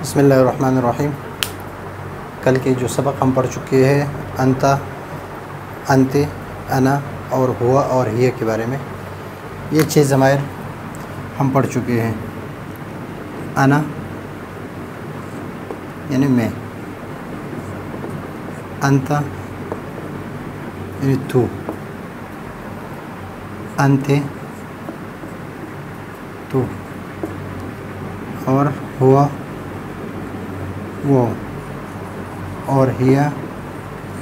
बसमीम कल के जो सबक हम पढ़ चुके हैं, अंता, अंते, अना और हुआ और हिया के बारे में, ये छः ज़मायर हम पढ़ चुके हैं। अना, यानी मैं। अंता, यानी तू। अंते, तू। और हुआ वो, और हिया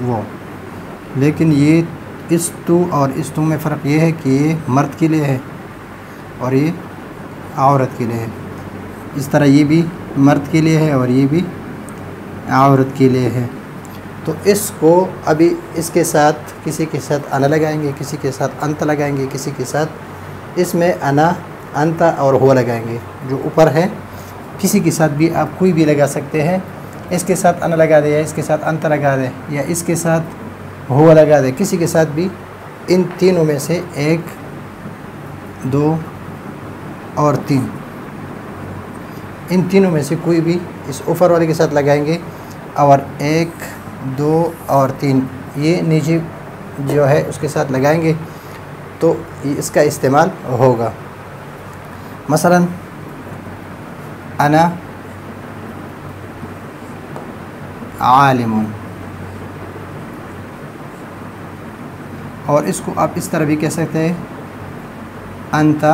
वो। लेकिन ये इस तू और इस तू में फ़र्क ये है कि ये मर्द के लिए है और ये औरत के लिए है। इस तरह ये भी मर्द के लिए है और ये भी औरत के लिए है। तो इसको अभी इसके साथ, किसी के साथ अना लगाएँगे, किसी के साथ अंत लगाएँगे, किसी के साथ इसमें अना अंत और हुआ लगाएँगे। जो ऊपर है, किसी के साथ भी आप कोई भी लगा सकते हैं। इसके साथ अन लगा दे या इसके साथ अंत लगा दे या इसके साथ हुआ लगा दे। किसी के साथ भी इन तीनों में से एक, दो और तीन। इन तीनों में से कोई भी इस ऊपर वाले के साथ लगाएँगे और एक, दो और तीन। ये नीचे जो है उसके साथ लगाएँगे तो इसका इस्तेमाल होगा। मसलन, अना आलिम और इसको आप इस तरह भी कह सकते हैं, अंता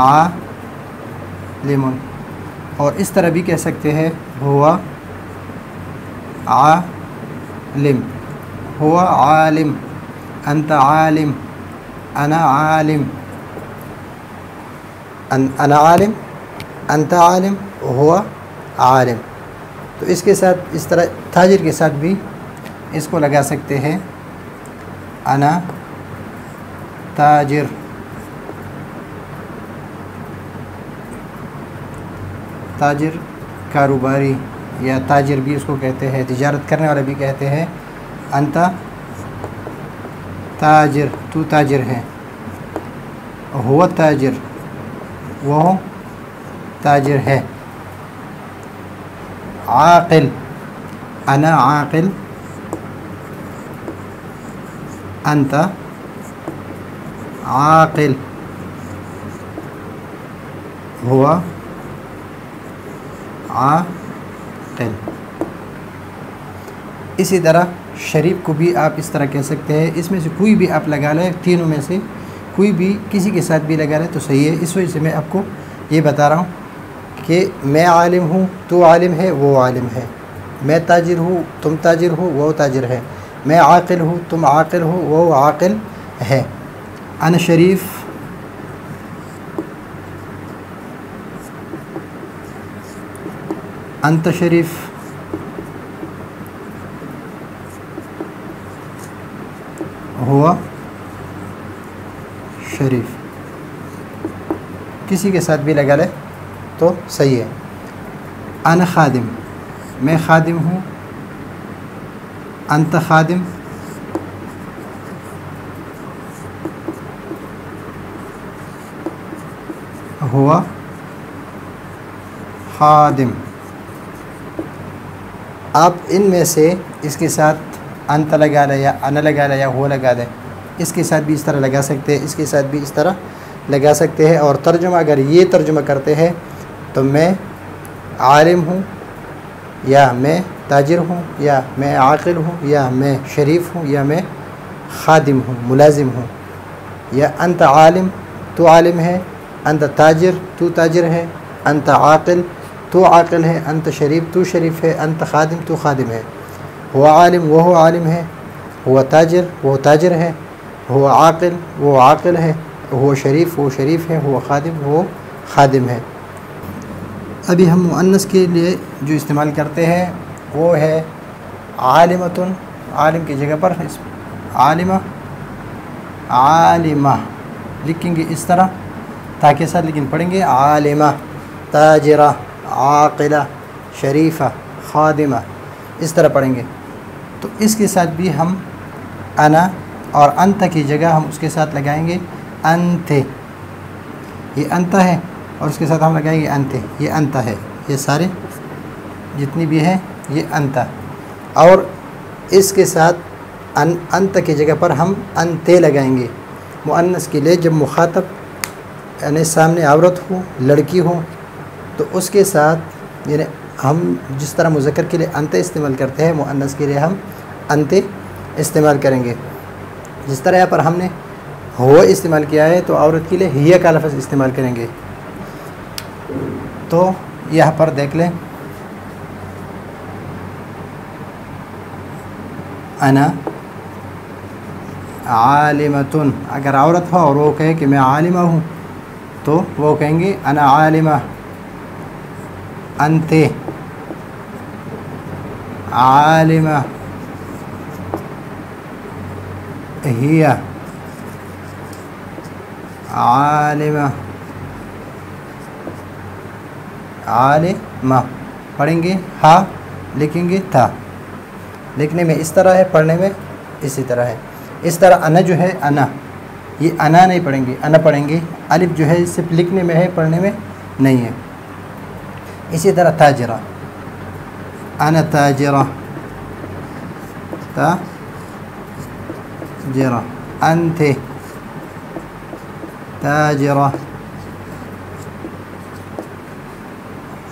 आलिम और इस तरह भी कह सकते हैं, हुआ आलिम। हुआ आलिम, अंत आलिम, अना आलिम। अना आलिम, अंत आलिम, हुआ आलिम। तो इसके साथ, इस तरह, ताजिर के साथ भी इसको लगा सकते हैं। अना ताजिर। ताजिर कारोबारी या ताजिर भी उसको कहते हैं, तजारत करने वाले भी कहते हैं। अंता ताजिर, तू ताजिर है। हुआ ताजिर वह ताजिर है। आकिल अना आकिल अंत आकिल हुआ आकिल इसी तरह शरीफ को भी आप इस तरह कह सकते हैं। इसमें से कोई भी आप लगा लें, तीनों में से कोई भी किसी के साथ भी लगा लें तो सही है। इस वजह से मैं आपको ये बता रहा हूँ। कि मैं आलिम हूँ तो आलिम है, वो आलिम है। मैं ताजिर हूँ, तुम ताजिर हो, वो ताजिर है। मैं आकिल हूँ, तुम आकिल हो, वो आकिल है। अन शरीफ। अंत शरीफ। हुआ शरीफ। किसी के साथ भी लगा ले। तो सही है। अन खादिम। मैं खादिम हूँ। अंत खादिम। हुआ। खादिम। आप इनमें से इसके साथ अंत लगा लें या अन लगा लें या हो लगा दें इसके साथ भी इस तरह लगा सकते हैं, इसके साथ भी इस तरह लगा सकते हैं और तर्जुमा, अगर ये तर्जुमा करते हैं तो मैं आलिम हूँ, या मैं ताजिर हूँ, या मैं आकिल हूँ, या मैं शरीफ हूँ, या मैं खादिम हूँ, मुलाजिम हूँ। या अंत आलिम तो आलिम है, अंत ताजिर तो ताजिर है, अंत आकिल तो आकिल है, अंत शरीफ तो शरीफ है, अंत खादिम तो खादिम है। वह आलिम वह आलिम है वह ताजिर, वो ताजिर है वह आकिल, वो आकिल है, वो शरीफ वो शरीफ है, वो खादिम वो खादिम है। अभी हम मुन्नस के लिए जो इस्तेमाल करते हैं, वो है आलिमतन, आलिम की जगह पर आलिमा आलिमा, लिखेंगे इस तरह, ताकि साथ लेकिन पढ़ेंगे, आलिमा, ताजरा, आकिला, शरीफ़ा, खादिमा, इस तरह पढ़ेंगे। तो इसके साथ भी हम अना और अंत की जगह हम उसके साथ लगाएँगे, अंत। ये अंत है। और उसके साथ हम लगाएँगे अंत ये अंत है, ये सारे जितनी भी हैं, ये अंत और इसके साथ अन, अंत की जगह पर हम अंते लगाएँगे। मुअन्नस के लिए जब मुखातब, यानी सामने औरत हो, लड़की हो तो उसके साथ, यानी हम जिस तरह मुजक्र के लिए अंत इस्तेमाल करते हैं, मुअन्नस के लिए हम अंते इस्तेमाल करेंगे। जिस तरह यहाँ पर हमने हो इस्तेमाल किया है तो औरत के लिए हिया का लफ्ज़ इस्तेमाल करेंगे। तो यहाँ पर देख लें। अना आलिमतुन, अगर औरत हो और वो कहे कि मैं आलिमा हूँ तो वो कहेंगे, अना आलिमा अंते आलिमा हिया आलिमा आलिमा पढ़ेंगे हा, लिखेंगे था। लिखने में इस तरह है, पढ़ने में इसी तरह है। इस तरह अना जो है, अना। ये अना नहीं पढ़ेंगे, अना पढ़ेंगे। अलिफ जो है, सिर्फ़ लिखने में है, पढ़ने में नहीं है। इसी तरह ताजरा। अना ताजरा। ताजरा। अंते ताजरा।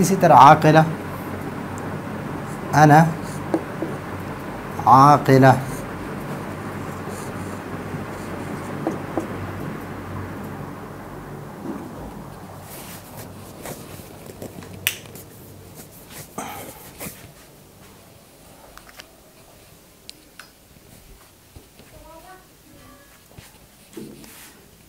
इसी तरह आकिला अना आकिला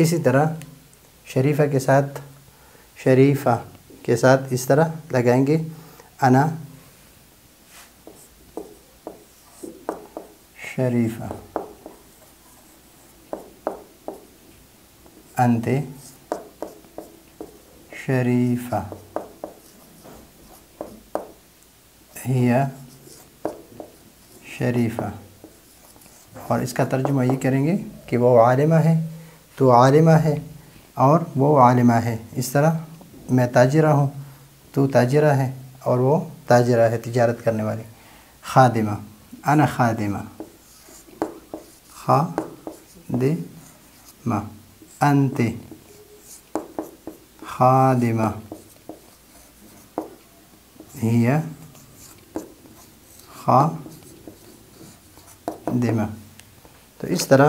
इसी तरह शरीफा के साथ शरीफा के साथ इस तरह लगाएंगे अना शरीफा अंते शरीफा हिया शरीफा और इसका तर्जुमा ये करेंगे कि वो आलिमा है तो आलिमा है और वो आलिमा है। इस तरह मैं ताजरा हूँ तो ताजरा है और वो ताजरा है, तिजारत करने वाली। खादिमा, अना खादिमा। खा दे मा अंते खादिमा हिया खादिमा तो इस तरह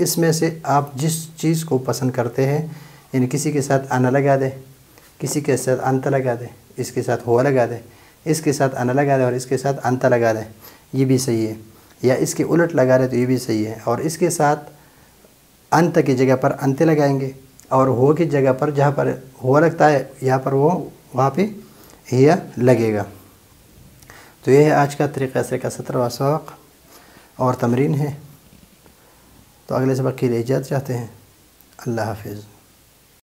इसमें से आप जिस चीज़ को पसंद करते हैं, यानी किसी के साथ अना लगा दें, किसी के साथ अंत लगा दें, इसके साथ हुआ लगा दें, इसके साथ अना लगा दें और इसके साथ अंत लगा दें, ये भी सही है। या इसके उलट लगा दें तो ये भी सही है और इसके साथ अंत की जगह पर अंत्य लगाएँगे और हो की जगह पर जहाँ पर हो लगता है, यहाँ पर वो वहाँ पे ही लगेगा। तो यह है आज का तरीक़ा से का सत्रहवा सबक और तमरीन है। तो अगले सबक के लिए इजाज़त चाहते हैं। अल्लाह हाफिज़।